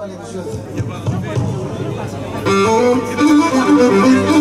Thank you.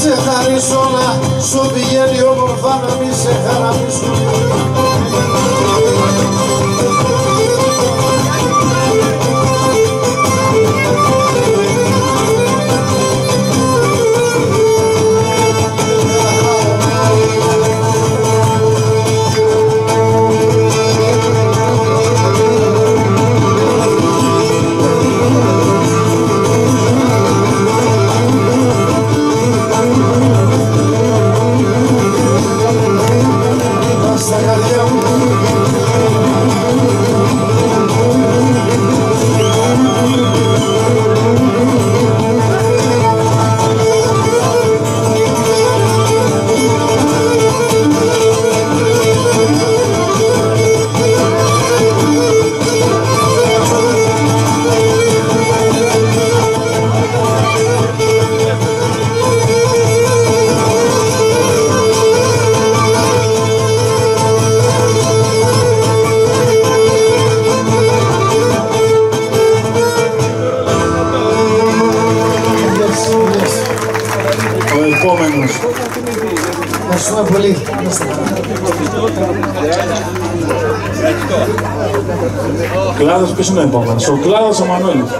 σε χαρίσω να σου πηγαίνει όμορφα να μην σε χαραμίσω. Κλάδος ποιος είναι ο επόμενος, ο Κλάδος ο Μανώλης.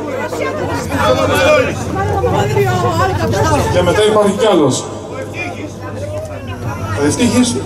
Και μετά υπάρχει κι άλλος. Ο Ευτύχης.